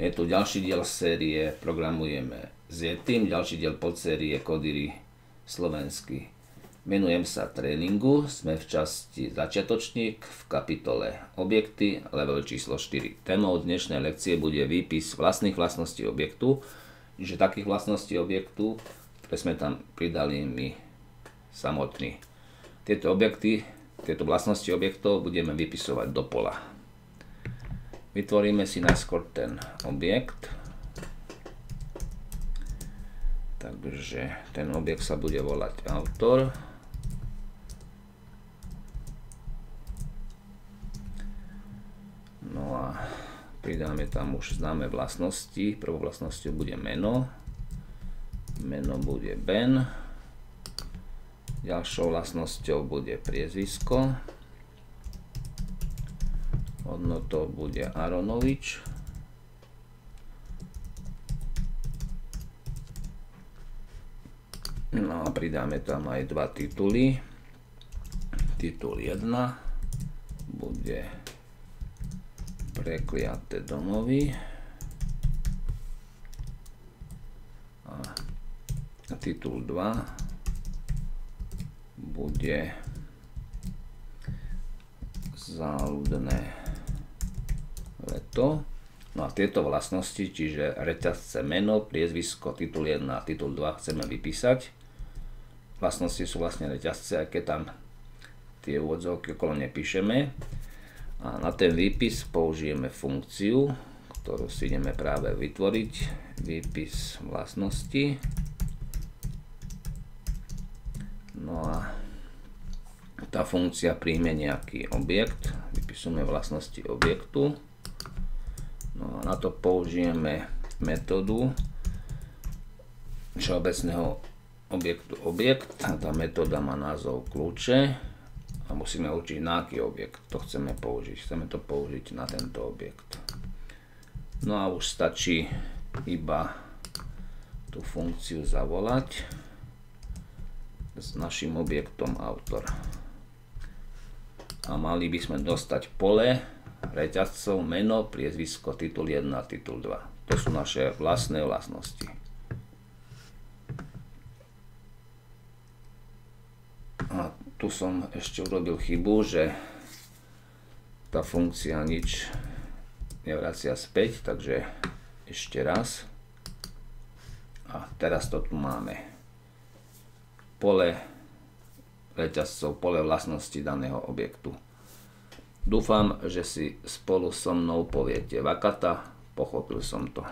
Je tu ďalší diel série Programujeme s Yetim, ďalší diel podsérie Kodiry slovenský. Menujem sa tréningu, sme v časti začiatočník v kapitole objekty, level číslo 4. Témou dnešnej lekcie bude výpis vlastných vlastností objektu, že takých vlastností objektu, ktoré sme tam pridali my samotní. Tieto objekty, tieto vlastnosti objektov budeme vypisovať do pola. Vytvoríme si najskôr ten objekt. Takže ten objekt sa bude volať autor. No a pridáme tam už známe vlastnosti. Prvou vlastnosťou bude meno. Meno bude Ben. Ďalšou vlastnosťou bude priezvisko hodnotou bude Aronovič. No a pridáme tam aj dva tituly. Titul 1 bude prekliaté domovy. A titul 2 bude záľudné to. No a tieto vlastnosti, čiže reťazce meno, priezvisko, titul 1 a titul 2 chceme vypísať. Vlastnosti sú vlastne reťazce, aj keď tam tie úvodzovky okolo nepíšeme. A na ten výpis použijeme funkciu, ktorú si ideme práve vytvoriť. Výpis vlastnosti. No a tá funkcia príjme nejaký objekt. Vypisujeme vlastnosti objektu. Na to použijeme metódu všeobecného objektu objekt. A tá metóda má názov kľúče a musíme určiť na aký objekt to chceme použiť. Chceme to použiť na tento objekt. No a už stačí iba tú funkciu zavolať s našim objektom autor. A mali by sme dostať pole reťazcov, meno, priezvisko, titul 1 a titul 2. To sú naše vlastné vlastnosti. A tu som ešte urobil chybu, že tá funkcia nič nevracia späť, takže ešte raz. A teraz to tu máme. Pole reťazcov, pole vlastnosti daného objektu. Dúfam, že si spolu so mnou poviete Vakata, pochopil som to.